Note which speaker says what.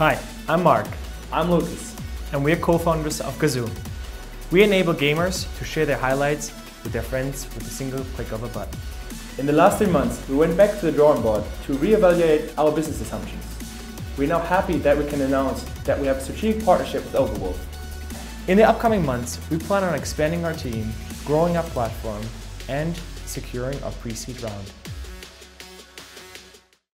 Speaker 1: Hi, I'm Mark,
Speaker 2: I'm Lucas.
Speaker 1: and we're co-founders of Gazoom. We enable gamers to share their highlights with their friends with a single click of a button.
Speaker 2: In the last three months, we went back to the drawing board to reevaluate our business assumptions. We're now happy that we can announce that we have a strategic partnership with Overwolf.
Speaker 1: In the upcoming months, we plan on expanding our team, growing our platform, and securing our pre-seed round.